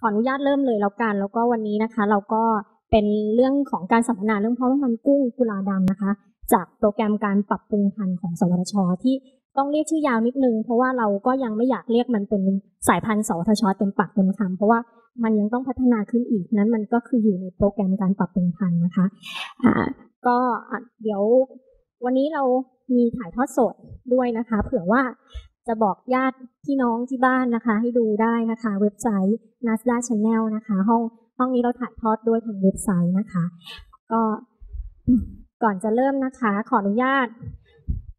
ขออนุญาตเริ่มเลยแล้วกัน แล้วก็วันนี้นะคะ เราก็เป็นเรื่องของการสัมมนาเรื่องพ่อแม่พันกุ้งกุลาดำนะคะ จากโปรแกรมการปรับปรุงพันธุ์ของสวทช ที่ต้องเรียกชื่อยาวนิดนึง เพราะว่าเราก็ยังไม่อยากเรียกมันเป็นสายพันธุ์สวทช เต็มปากเต็มคำเพราะว่ามันยังต้องพัฒนาขึ้นอีกนั้นมันก็คืออยู่ในโปรแกรมการปรับปรุงพันธุ์นะคะก็เดี๋ยววันนี้เรามีถ่ายทอดสดด้วยนะคะ เผื่อว่า จะบอกญาติพี่น้องที่บ้านนะคะ ให้ดูได้นะคะ เว็บไซต์ Nasda Channel นะคะ ห้องห้องนี้เราถ่ายทอดด้วยทางเว็บไซต์นะคะ ก็ก่อนจะเริ่มนะคะ ขออนุญาต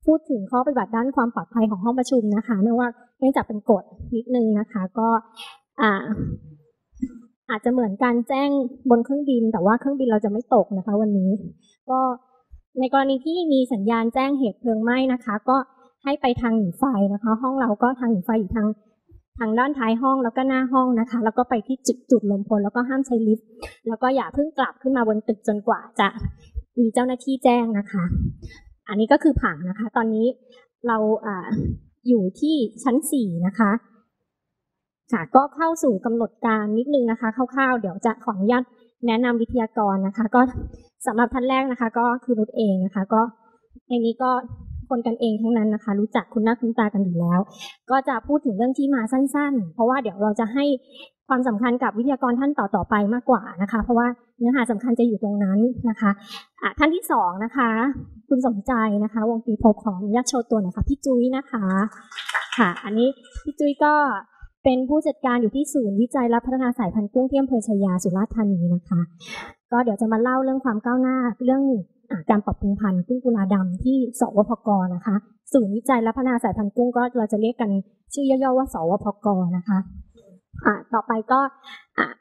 พูดถึงข้อปฏิบัติด้านความปลอดภัยของห้องประชุมนะคะ เนื่องว่าเนื่องจากเป็นกฎนิดนึงนะคะ ก็อ่าอาจจะเหมือนการแจ้งบนเครื่องบิน แต่ว่าเครื่องบินเราจะไม่ตกนะคะ วันนี้ ก็ในกรณีที่มีสัญญาณแจ้งเหตุเพลิงไหม้นะคะ ก็ ให้ไปทางหนีไฟนะคะ ห้องเราก็ทางหนีไฟอยู่ทางทางด้านท้ายห้องแล้วก็หน้าห้องนะคะ แล้วก็ไปที่จุดจุดลมพลแล้วก็ห้ามใช้ลิฟต์แล้วก็อย่าเพิ่งกลับขึ้นมาบนตึกจนกว่าจะมีเจ้าหน้าที่แจ้งนะคะ อันนี้ก็คือผังนะคะ ตอนนี้เราอ่าอยู่ที่ชั้นสี่นะคะค่ะก็เข้าสู่กำหนดการนิดนึงนะคะคร่าวๆ เดี๋ยวจะขออนุญาตแนะนำวิทยากรนะคะ ก็สำหรับท่านแรกนะคะ ก็คือนุชเองนะคะ ก็ในนี้ก็ คนกันเองทั้งนั้นนะคะ รู้จักคุณหน้าคุณตากันอยู่แล้ว ก็จะพูดถึงเรื่องที่มาสั้น ๆ เพราะว่าเดี๋ยวเราจะให้ความสำคัญกับวิทยากรท่านต่อๆไปมากกว่านะคะ เพราะว่าเนื้อหาสำคัญจะอยู่ตรงนั้นนะคะะท่านที่สองนะคะ คุณสมใจนะคะ วงปีโพขออนุญาโชว์ตัวหน่อยค่ะพี่จุ้ยนะคะค่ะ อันนี้พี่จุ้ยก็เป็นผู้จัดการอยู่ที่ศูนย์วิจัยและพัฒนาสายพันธุ์กุ้งที่อำเภอชายาสุราษฎร์ธานีนะคะ ก็เดี๋ยวจะมาเล่าเรื่องความก้าวหน้าเรื่อง อาการปรับปรุงพันธุ์กุ้งกุลาดำที่สวพกนะคะศูนย์วิจัยและพัฒนาสายพันธุ์กุ้งก็เราจะเรียกกันชื่อย่อๆว่า สวพกนะคะอ่าต่อไปก็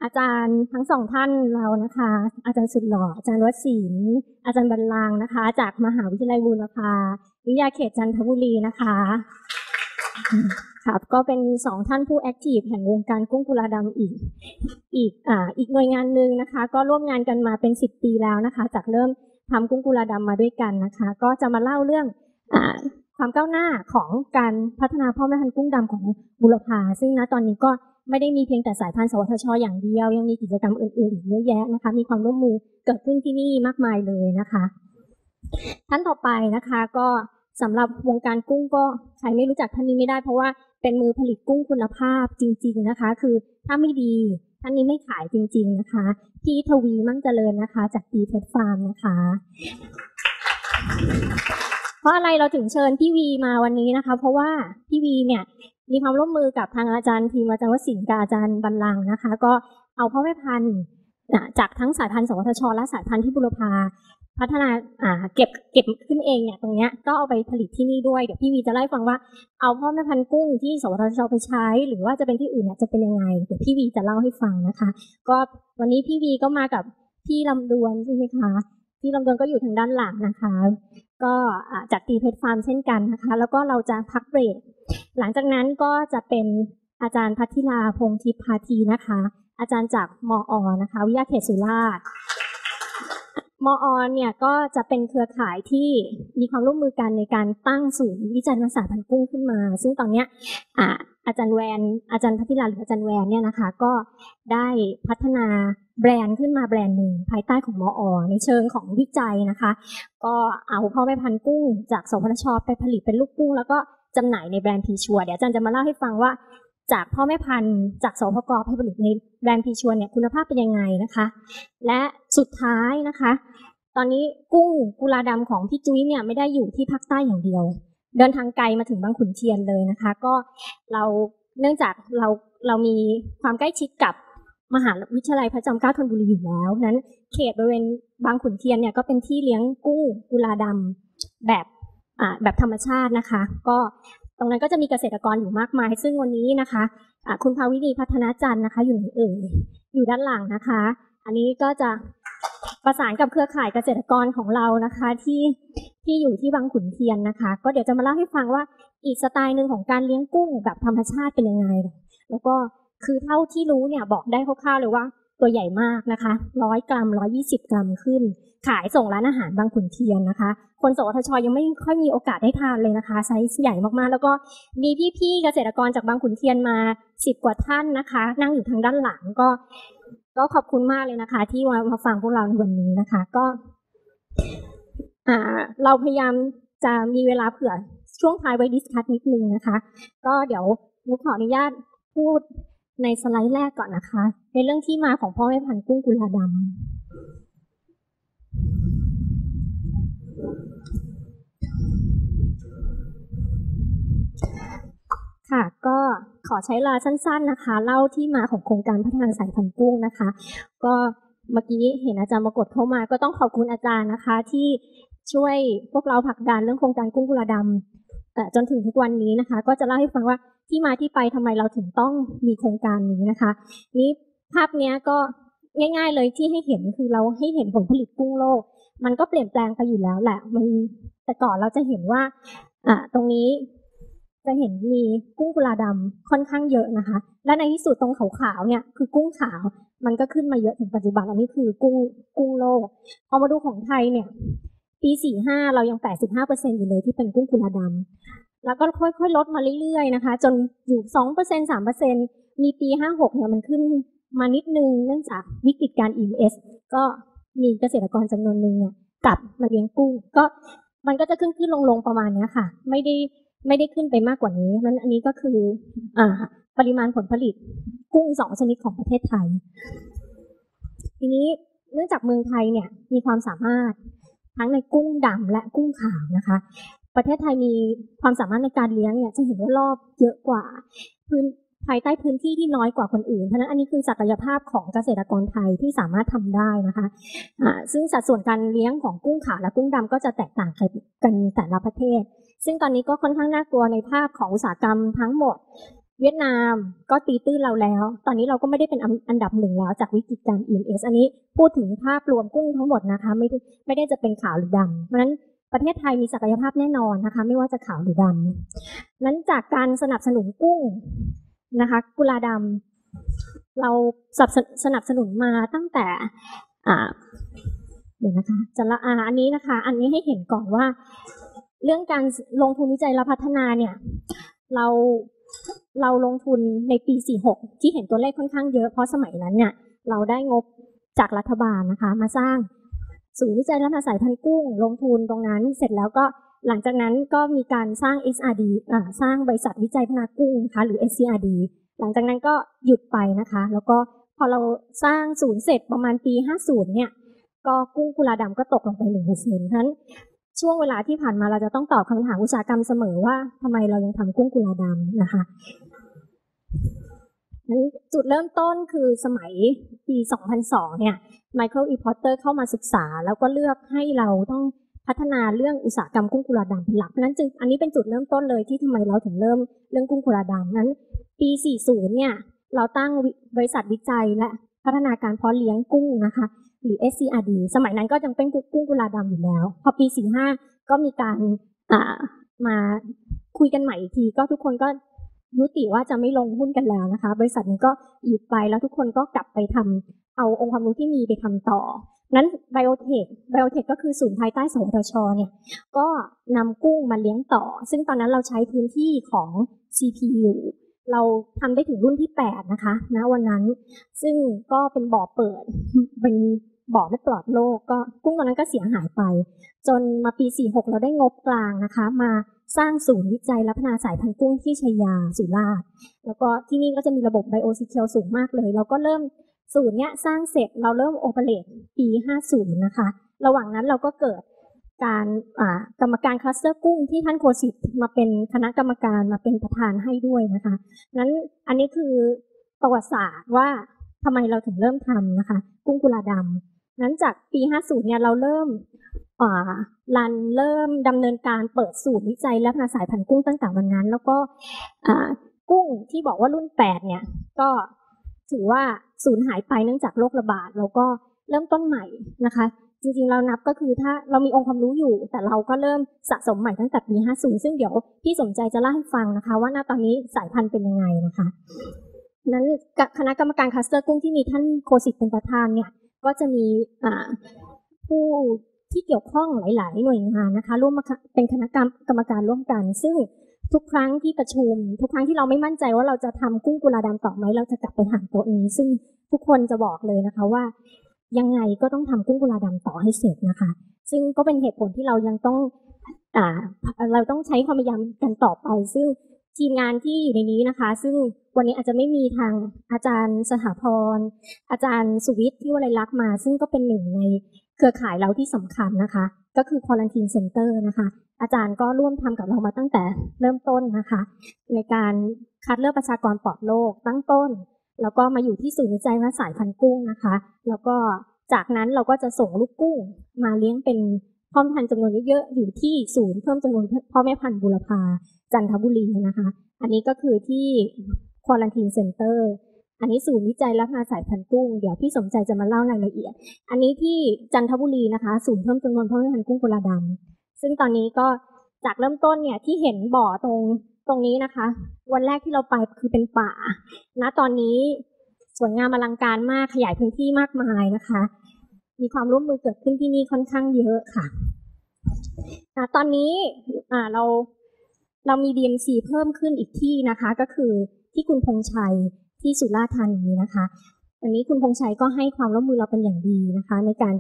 อาจารย์ทั้งสองท่านเรานะคะ อาจารย์สุดหล่ออาจารย์วศิลป์อาจารย์บรรลังนะคะ จากมหาวิทยาลัยบูรพาวิทยาเขตจันทบุรีนะคะครับก็เป็นสองท่านผู้แอคทีฟแห่งวงการกุ้งกุลาดำอีก อีกอ่าอีกหน่วยงานหนึ่งนะคะ ก็ร่วมงานกันมาเป็นสิบปีแล้วนะคะ จากเริ่ม ทำกุ้งกุลาดำมาด้วยกันนะคะ ก็จะมาเล่าเรื่องอความก้าวหน้าของการพัฒนาพ่อแม่พันธุ์กุ้งดำของบุรพาซึ่งณตอนนี้ก็ไม่ได้มีเพียงแต่สายพันธุ์สวทช อย่างเดียว ยังมีกิจกรรมอื่นๆอีกเยอะแยะนะคะ มีความร่วมมือเกิดขึ้นที่นี่มากมายเลยนะคะท่านต่อไปนะคะก็สำหรับวงการกุ้งก็ใครไม่รู้จักท่านนี้ไม่ได้เพราะว่าเป็นมือผลิตกุ้งคุณภาพจริง ๆนะคะ คือถ้าไม่ดี ท่านนี้ไม่ขายจริง ๆนะคะ พี่ทวีมั่งเจริญนะคะ จากดีเพชรฟาร์มนะคะ เพราะอะไรเราถึงเชิญพี่วีมาวันนี้นะคะ เพราะว่าพี่วีเนี่ยมีความร่วมมือกับทางอาจารย์ทีมอาจารย์วสินกับอาจารย์บรรลังนะคะ ก็เอาพ่อแม่พันธุ์จากทั้งสายพันธุ์สวทช และสายพันธุ์ที่บุรพา พัฒนาอ่าเก็บเก็บขึ้นเองเนี่ยตรงเนี้ยก็เอาไปผลิตที่นี่ด้วยเดี๋ยวพี่วีจะเล่าฟังว่าเอาพ่อแม่พันธุ์กุ้งที่สวทชไปใช้ หรือว่าจะเป็นที่อื่นเนี่ยจะเป็นยังไงเดี๋ยวพี่วีจะเล่าให้ฟังนะคะ ก็วันนี้พี่วีก็มากับพี่ลำดวนใช่ไหมคะพี่ลำดวนก็อยู่ทางด้านหลังนะคะ ก็จากตีเพชรฟาร์มเช่นกันนะคะ แล้วก็เราจะพักเบรกหลังจากนั้นก็จะเป็นอาจารย์พัทธิลาพงษ์ทิพย์พาทีนะคะ อาจารย์จากมออนะคะ วิทยาเขตสุราษฎร์ มออเนี่ยก็จะเป็นเครือข่ายที่มีความร่วมมือกันในการตั้งศูนย์วิจัยภาษาพันธุ์กุ้งขึ้นมา ซึ่งตอนนี้อ่าอาจารย์แวนอาจารย์พัทิลาหรืออาจารย์แวนเนี่ยนะคะก็ได้พัฒนาแบรนด์ขึ้นมาแบรนด์หนึ่งภายใต้ของมออในเชิงของวิจัยนะคะ ก็เอาพ่อแม่พันธุ์กุ้ง จากสพชไปผลิตเป็นลูกกุ้ง แล้วก็จำหน่ายในแบรนด์พีชัวเดี๋ยวอาจารย์จะมาเล่าให้ฟังว่าจากพ่อแม่พันธุ์จากสพกไปผลิตใน แบรนด์พีชัวเนี่ยคุณภาพเป็นยังไงนะคะ และสุดท้ายนะคะ ตอนนี้กุ้งกุลาดำของพี่จุ้ยเนี่ยไม่ได้อยู่ที่ภาคใต้อย่างเดียว เดินทางไกลมาถึงบางขุนเทียนเลยนะคะ ก็เราเนื่องจากเราเรามีความใกล้ชิดกับมหาวิทยาลัยพระจอมเกล้าธนบุรีอยู่แล้ว นั้นเขตบริเวณบางขุนเทียนเนี่ยก็เป็นที่เลี้ยงกุ้งกุลาดำแบบแบบธรรมชาตินะคะ ก็ ตรงนั้นก็จะมีเกษตรกรอยู่มากมาย ซึ่งวันนี้นะคะอ่าคุณภาวินีพัฒนาจันทร์นะคะ อยู่ไหนเอ่ยอยู่ด้านหลังนะคะ อันนี้ก็จะประสานกับเครือข่ายเกษตรกรของเรานะคะที่ที่อยู่ที่บางขุนเทียนนะคะ ก็เดี๋ยวจะมาเล่าให้ฟังว่าอีกสไตล์หนึ่งของการเลี้ยงกุ้งแบบธรรมชาติเป็นยังไง แล้วก็คือเท่าที่รู้เนี่ยบอกได้คร่าวๆเลยว่าตัวใหญ่มากนะคะร้อยกรัมร้อยี่สิบกรัมขึ้น ขายส่งร้านอาหารบางขุนเทียนนะคะ คนสวทชยังไม่ค่อยมีโอกาสได้ทานเลยนะคะไซส์ใหญ่มากๆ แล้วก็มีพี่ๆเกษตรกรจากบางขุนเทียนมาสิบกว่าท่านนะคะ นั่งอยู่ทางด้านหลังก็ ก็ขอบคุณมากเลยนะคะ ที่มามาฟังพวกเราในวันนี้นะคะ ก็เราพยายามจะมีเวลาเผื่อช่วงท้ายไว้ดิสคัทนิดนึงนะคะ ก็เดี๋ยวนุขออนุญาตพูดในสไลด์แรกก่อนนะคะ ในเรื่องที่มาของพ่อแม่พันธุ์กุ้งกุลาดำ ค่ะก็ขอใช้เวลาสั้น ๆนะคะ เล่าที่มาของโครงการพัฒนาสายพันธุ์กุ้งนะคะ ก็เมื่อกี้เห็นอาจารย์มากดเข้ามา ก็ต้องขอบคุณอาจารย์นะคะ ที่ช่วยพวกเราผลักดันเรื่องโครงการกุ้งกุลาดำจนถึงทุกวันนี้นะคะ ก็จะเล่าให้ฟังว่าที่มาที่ไปทำไมเราถึงต้องมีโครงการนี้นะคะ นี้ภาพนี้ก็ ง่าย ๆ เลยที่ให้เห็นคือเราให้เห็นผลผลิตกุ้งโลก มันก็เปลี่ยนแปลงไปอยู่แล้วแหละ มันแต่ก่อนเราจะเห็นว่า อ่า ตรงนี้จะเห็นมีกุ้งกุลาดำค่อนข้างเยอะนะคะ และในที่สุดตรงขาวๆเนี่ยคือกุ้งขาว มันก็ขึ้นมาเยอะถึงปัจจุบันอันนี้คือกุ้งกุ้งโลก พอมาดูของไทยเนี่ย ปีสี่ห้าเรายังแปดสิบห้าเปอร์เซ็นอยู่เลยที่เป็นกุ้งกุลาดำแล้วก็ค่อยๆลดมาเรื่อยๆนะคะ จนอยู่สองเปอร์เซ็นสามเปอร์เซ็นมีปีห้าหกเนี่ยมันขึ้น มานิดนึงเนื่องจากวิกฤตการ EMS ก็มีเกษตรกรจำนวนหนึ่งเนี่ยกลับมาเลี้ยงกุ้ง ก็มันก็จะขึ้นขึ้นลงลงประมาณนี้ค่ะ ไม่ได้ไม่ได้ขึ้นไปมากกว่านี้นั้นอันนี้ก็คืออ่าปริมาณผลผลิตกุ้งสองชนิดของประเทศไทย ทีนี้เนื่องจากเมืองไทยเนี่ยมีความสามารถทั้งในกุ้งดำและกุ้งขาวนะคะ ประเทศไทยมีความสามารถในการเลี้ยงเนี่ยจะเห็นว่ารอบเยอะกว่า พื้น ภายใต้พื้นที่ที่น้อยกว่าคนอื่น เพราะนั้นอันนี้คือศักยภาพของเกษตรกรไทยที่สามารถทำได้นะคะอ่าซึ่งสัดส่วนการเลี้ยงของกุ้งขาวและกุ้งดำก็จะแตกต่างกันแต่ละประเทศ ซึ่งตอนนี้ก็ค่อนข้างน่ากลัวในภาพของอุตสาหกรรมทั้งหมด เวียดนามก็ตีตื้นเราแล้ว ตอนนี้เราก็ไม่ได้เป็นอันดับหนึ่งแล้วจากวิกฤตการ EMS อันนี้พูดถึงภาพรวมกุ้งทั้งหมดนะคะไม่ได้ไม่ได้จะเป็นขาวหรือดำเพราะฉะนั้นประเทศไทยมีศักยภาพแน่นอนนะคะ ไม่ว่าจะขาวหรือดำนั้นจากการสนับสนุนกุ้ง นะคะ กุลาดำเราสนับสนับสนุนมาตั้งแต่เดี๋ยวนะคะจะละอาอันนี้นะคะ อันนี้ให้เห็นก่อนว่า เรื่องการลงทุนวิจัยและพัฒนาเนี่ยเราเราลงทุนในปี 46 ที่เห็นตัวเลขค่อนข้างเยอะเพราะสมัยนั้นเนี่ยเราได้งบจากรัฐบาลนะคะ มาสร้างศูนย์วิจัยและพัฒนาสายพันกุ้ง ลงทุนตรงนั้นเสร็จแล้วก็ หลังจากนั้นก็มีการสร้าง SRD สร้างบริษัทวิจัยพนากุ้งนะคะหรือ SCRD หลังจากนั้นก็หยุดไปนะคะ แล้วก็พอเราสร้างศูนย์เสร็จประมาณปี 50 เนี่ย ก็กุ้งกุลาดำก็ตกลงไปหนึ่งเปอร์เซ็นต์ฉะนั้นช่วงเวลาที่ผ่านมาเราจะต้องตอบคำถามอุตสาหกรรมเสมอว่าทำไมเรายังทำกุ้งกุลาดำนะคะนั้นจุดเริ่มต้นคือสมัยปี 2002 เนี่ยไมเคิลอีพอตเตอร์เข้ามาศึกษา แล้วก็เลือกให้เราต้อง พัฒนาเรื่องอุตสาหกรรมกุ้งกุลาดำเป็นหลักเพราะนั้นจึงอันนี้เป็นจุดเริ่มต้นเลยที่ทำไมเราถึงเริ่มเรื่องกุ้งกุลาดำนั้น ปี 40 เนี่ยเราตั้งบริษัทวิจัยและพัฒนาการเพาะเลี้ยงกุ้งนะคะ หรือ SCRD สมัยนั้นก็ยังเป็นกุ้งกุลาดำอยู่แล้ว พอปี 45 ก็มีการมาคุยกันใหม่อีกที ก็ทุกคนก็ยุติว่าจะไม่ลงหุ้นกันแล้วนะคะ บริษัทนี้ก็หยุดไปแล้วทุกคนก็กลับไปทำเอาองค์ความรู้ที่มีไปทำต่อ นั้นไบโอเทคไบโอเทคก็คือศูนย์ภายใต้สวทชเนี่ยก็นำกุ้งมาเลี้ยงต่อ ซึ่งตอนนั้นเราใช้พื้นที่ของ CPU เราทำได้ถึงรุ่นที่ 8 นะคะณวันนั้น ซึ่งก็เป็นบ่อเปิด เป็นบ่อไม่ปลอดโลก ก็กุ้งตอนนั้นก็เสียหายไป จนมาปี 46 เราได้งบกลางนะคะ มาสร้างศูนย์วิจัยและพัฒนาสายพันธุ์กุ้งที่ชัยยาสุราษฎร์แล้วก็ที่นี่ก็จะมีระบบไบโอซิเคียวสูงมากเลย เราก็เริ่ม ศูนย์เนี้ยสร้างเสร็จเราเริ่มโอเปเรตปี 50 นะคะ ระหว่างนั้นเราก็เกิดการกรรมการคลัสเตอร์กุ้งที่ท่านโคสิตมาเป็นคณะกรรมการมาเป็นประธานให้ด้วยนะคะนั้นอันนี้คือประวัติศาสตร์ว่าทำไมเราถึงเริ่มทำนะคะ กุ้งกุลาดำนั้นจากปี 50 เนี่ยเราเริ่มรันเริ่มดำเนินการเปิดศูนย์วิจัยและพัฒนาสายพันธุ์กุ้งตั้งแต่วันนั้น แล้วก็กุ้งที่บอกว่ารุ่น 8 เนี่ยก็ ถือว่าสูญหายไปเนื่องจากโรคระบาดแล้วก็เริ่มต้นใหม่นะคะ จริงๆเรานับก็คือถ้าเรามีองค์ความรู้อยู่ แต่เราก็เริ่มสะสมใหม่ตั้งแต่ปี 50 ซึ่งเดี๋ยวพี่สมใจจะเล่าให้ฟังนะคะ ว่าณตอนนี้สายพันธุ์เป็นยังไงนะคะนั้นคณะกรรมการคัสเตอร์กุ้งที่มีท่านโคสิตเป็นประธานเนี่ยก็จะมีผู้ที่เกี่ยวข้องหลาย ๆ หน่วยงานนะคะร่วมเป็นคณะกรรมกรรมการร่วมกัน ซึ่ง ทุกครั้งที่ประชุม ทุกครั้งที่เราไม่มั่นใจว่าเราจะทำกุ้งกุลาดำต่อไหมเราจะกลับไปหาโต๊ะนี้ ซึ่งทุกคนจะบอกเลยนะคะว่า ยังไงก็ต้องทำกุ้งกุลาดำต่อให้เสร็จนะคะ ซึ่งก็เป็นเหตุผลที่เรายังต้องอ่าเราต้องใช้ความพยายามกันต่อไป ซึ่งทีมงานที่อยู่ในนี้นะคะ ซึ่งวันนี้อาจจะไม่มีทางอาจารย์สถาพร อาจารย์สุวิทย์ที่วลัยลักษ์มา ซึ่งก็เป็นหนึ่งในเครือข่ายเราที่สำคัญนะคะ ก็คือ Quarantine Center นะคะ อาจารย์ก็ร่วมทำกับเรามาตั้งแต่เริ่มต้นนะคะ ในการคัดเลือกประชากรปลอดโรคตั้งต้น แล้วก็มาอยู่ที่ศูนย์วิจัยว่าสายพันธุ์กุ้งนะคะ แล้วก็จากนั้นเราก็จะส่งลูกกุ้งมาเลี้ยงเป็นพ่อพันธุ์จำนวนเยอะๆอยู่ที่ศูนย์เพิ่มจำนวนพ่อแม่พันธุ์บุรพาจันทบุรีนะคะ อันนี้ก็คือที่ Quarantine Center อันนี้ อันนี้ศูนย์วิจัยและพัฒนาสายพันธุ์กุ้ง เดี๋ยวพี่สมใจจะมาเล่ารายละเอียด อันนี้ที่จันทบุรีนะคะศูนย์เพิ่มจำนวนพ่อแม่พันธุ์กุ้งกุลาดำซึ่งตอนนี้ก็จากเริ่มต้นเนี่ยที่เห็นบ่อตรงตรงนี้นะคะ วันแรกที่เราไปคือเป็นป่าณตอนนี้สวยงามอลังการมากขยายพื้นที่มากมายนะคะ มีความร่วมมือเกิดขึ้นที่นี่ค่อนข้างเยอะค่ะตอนนี้เราเรามี DMC เพิ่มขึ้นอีกที่นะคะ ก็คือที่คุณพงชัย ที่สุราษฎร์ธานีนะคะอันนี้คุณพงชัยก็ให้ความร่วมมือเราเป็นอย่างดีนะคะ ในการ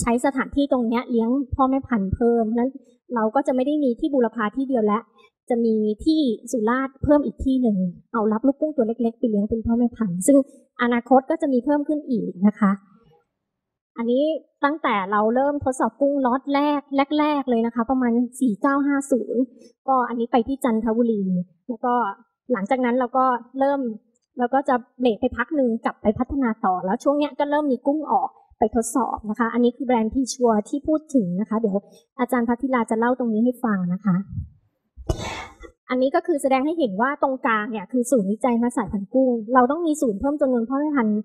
ใช้สถานที่ตรงนี้เลี้ยงพ่อแม่พันธุ์เพิ่มนั้นเราก็จะไม่ได้มีที่บูรพาที่เดียวและ จะมีที่สุราษฎร์เพิ่มอีกที่หนึ่งเอารับลูกกุ้งตัวเล็กๆไปเลี้ยงเป็นพ่อแม่พันธุ์ซึ่งอนาคตก็จะมีเพิ่มขึ้นอีกนะคะ อันนี้ตั้งแต่เราเริ่มทดสอบกุ้งล็อตแรกแรก ๆ เลยนะคะ ประมาณ 4950 ก็อันนี้ไปที่จันทบุรี แล้วก็หลังจากนั้นเราก็เริ่ม เราก็จะเบรกไปพักหนึ่งกลับไปพัฒนาต่อ แล้วช่วงนี้ก็เริ่มมีกุ้งออกไปทดสอบนะคะ อันนี้คือแบรนด์พีชัวที่พูดถึงนะคะ เดี๋ยวอาจารย์พัทิลาจะเล่าตรงนี้ให้ฟังนะคะ อันนี้ก็คือแสดงให้เห็นว่าตรงกลางเนี่ยคือศูนย์วิจัยมาสายพันธุ์กุ้ง เราต้องมีศูนย์เพิ่มจำนวนพ่อแม่พันธุ์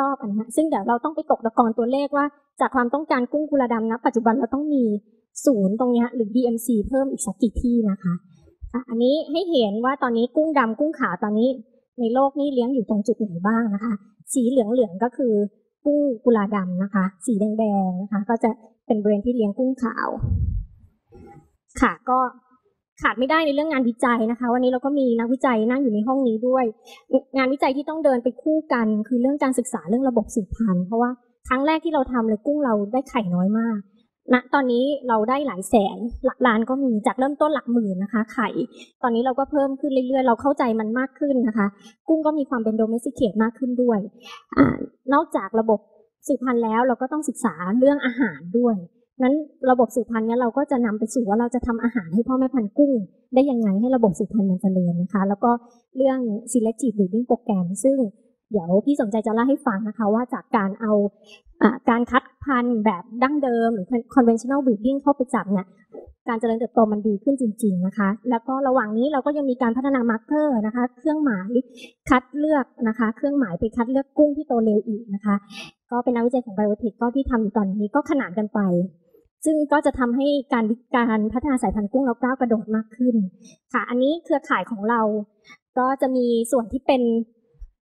รอบๆอันนี้ซึ่งเดี๋ยวเราต้องไปตกตะกอนตัวเลขว่า จากความต้องการกุ้งกุลาดำนะปัจจุบันเราต้องมีศูนย์ตรงนี้หรือ DMC เพิ่มอีกสักกี่ที่นะคะ อันนี้ให้เห็นว่าตอนนี้กุ้งดำกุ้งขาวตอนนี้ ในโลกนี้เลี้ยงอยู่ตรงจุดไหนบ้างนะคะ สีเหลืองๆก็คือกุ้งกุลาดำนะคะ สีแดงๆนะคะ ก็จะเป็นบริเวณที่เลี้ยงกุ้งขาว ค่ะก็ขาดไม่ได้ในเรื่องงานวิจัยนะคะ วันนี้เราก็มีนักวิจัยนั่งอยู่ในห้องนี้ด้วย งานวิจัยที่ต้องเดินไปคู่กัน คือเรื่องการศึกษาเรื่องระบบสืบพันธุ์เพราะว่าครั้งแรกที่เราทำเลยกุ้งเราได้ไข่น้อยมาก ณตอนนี้เราได้หลายแสนหลักล้านก็มีจากเริ่มต้นหลักหมื่นนะคะ ไข่ ตอนนี้เราก็เพิ่มขึ้นเรื่อยๆ เราเข้าใจมันมากขึ้นนะคะ กุ้งก็มีความเป็นโดเมสิเคตมากขึ้นด้วยอนอกจากระบบสืบพันธุ์แล้วเราก็ต้องศึกษาเรื่องอาหารด้วยนั้นระบบสืบพันธุ์นี้เราก็จะนำไปสู่ว่าเราจะทำอาหารให้พ่อแม่พันธุ์กุ้ง ได้ยังไงให้ระบบสืบพันธุ์มันเจริญนะคะ แล้วก็เรื่อง selective breeding program ซึ่ง เดี๋ยวพี่สนใจจะเล่าให้ฟังนะคะว่าจากการเอาการคัดพันธุ์แบบดั้งเดิมหรือ conventional breeding เข้าไปจับเนี่ยการเจริญเติบโตมันดีขึ้นจริง ๆนะคะ แล้วก็ระหว่างนี้เราก็ยังมีการพัฒนา marker นะคะ เครื่องหมายคัดเลือกนะคะ เครื่องหมายไปคัดเลือกกุ้งที่โตเร็วอีกนะคะ ก็เป็นนักวิจัยของไบโอเทคก็ที่ทำอยู่ตอนนี้ก็ขนานกันไปซึ่งก็จะทำให้การการพัฒนาสายพันธุ์กุ้งเราก้าวกระโดดมากขึ้น ค่ะ อันนี้เครือข่ายของเรา ก็จะมีส่วนที่เป็น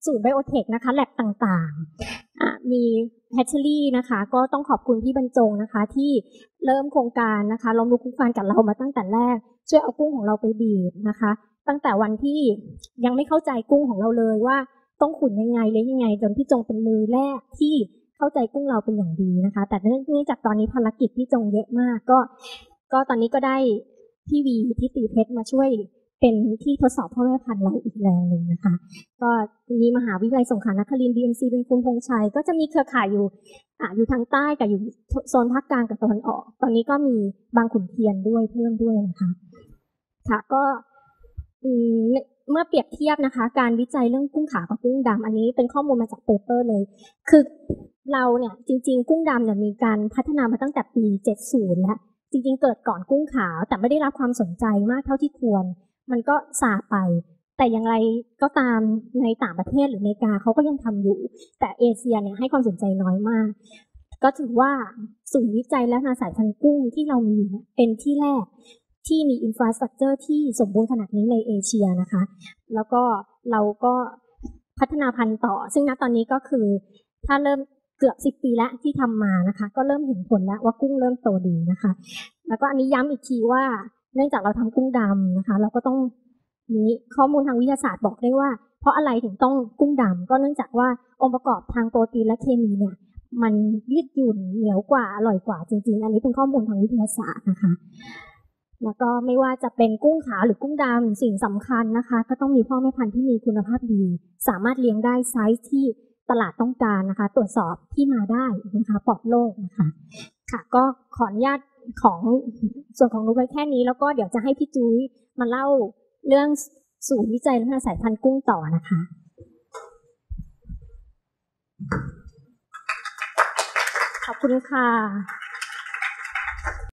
ศูนย์ไบโอเทคนะคะแลบต่างๆ มีแฮชเชอรี่นะคะ ก็ต้องขอบคุณพี่บรรจงนะคะ ที่เริ่มโครงการนะคะลองดูคุกฟานกับเรามาตั้งแต่แรก ช่วยเอากุ้งของเราไปบีบนะคะ ตั้งแต่วันที่ยังไม่เข้าใจกุ้งของเราเลยว่าต้องขุนยังไงเลยยังไง จนพี่จงเป็นมือแรกที่เข้าใจกุ้งเราเป็นอย่างดีนะคะ แต่เนื่องจากตอนนี้ภารกิจพี่จงเยอะมากก็ ก็ตอนนี้ก็ได้พี่วีที่ตีเพชรมาช่วย เป็นที่ทดสอบพ่อแม่พันธุ์เราอีกแรงหนึ่งนะคะ ก็มีมหาวิทยาลัยสงขลานครินทร์ BMC เป็นคุณพงชัย ก็จะมีเครือข่ายอยู่อ่าอยู่ทางใต้กับอยู่โซนภาคกลางกับตะวันออก ตอนนี้ก็มีบางขุนเทียนด้วยเพิ่มด้วยนะคะค่ะก็เมื่อเปรียบเทียบนะคะ การวิจัยเรื่องกุ้งขาวกับกุ้งดำอันนี้เป็นข้อมูลมาจากเปเปอร์เลย คือเราเนี่ยจริง ๆ กุ้งดำเนี่ยมีการพัฒนามาตั้งแต่ปี 70 แล้วจริงๆ เกิดก่อนกุ้งขาว แต่ไม่ได้รับความสนใจมากเท่าที่ควร มันก็ซาไป แต่อย่างไรก็ตามในต่างประเทศหรืออเมริกาเขาก็ยังทำอยู่ แต่เอเชียเนี่ยให้ความสนใจน้อยมาก ก็ถือว่าศูนย์วิจัยและพัฒนาสายพันธุ์กุ้งที่เรามีอยู่เป็นที่แรกที่มี infrastructure ที่สมบูรณ์ขนาดนี้ในเอเชียนะคะ แล้วก็เราก็พัฒนาพันธุ์ต่อ ซึ่งณตอนนี้ก็คือถ้าเริ่มเกือบสิบปีแล้วที่ทำมานะคะ ก็เริ่มเห็นผลแล้วว่ากุ้งเริ่มโตดีนะคะ แล้วก็อันนี้ย้ำอีกทีว่า เนื่องจากเราทำกุ้งดำนะคะ เราก็ต้องมีข้อมูลทางวิทยาศาสตร์บอกได้ว่า เพราะอะไรถึงต้องกุ้งดำก็เนื่องจากว่าองค์ประกอบทางโปรตีนและเคมีเนี่ย มันยืดหยุ่นเหนียวกว่าอร่อยกว่าจริง ๆ อันนี้เป็นข้อมูลทางวิทยาศาสตร์นะคะ แล้วก็ไม่ว่าจะเป็นกุ้งขาวหรือกุ้งดำสิ่งสำคัญนะคะ ก็ต้องมีพ่อแม่พันธุ์ที่มีคุณภาพดี สามารถเลี้ยงได้ไซส์ที่ตลาดต้องการนะคะ ตรวจสอบที่มาได้นะคะปลอดโรคนะคะ ค่ะก็ขออนุญาต ของส่วนของนุ้ไว้แค่นี้ แล้วก็เดี๋ยวจะให้พี่จุ้ยมาเล่าเรื่องศูนย์วิจัยและพัฒนาสายพันธุ์กุ้งต่อนะคะ ขอบคุณค่ะ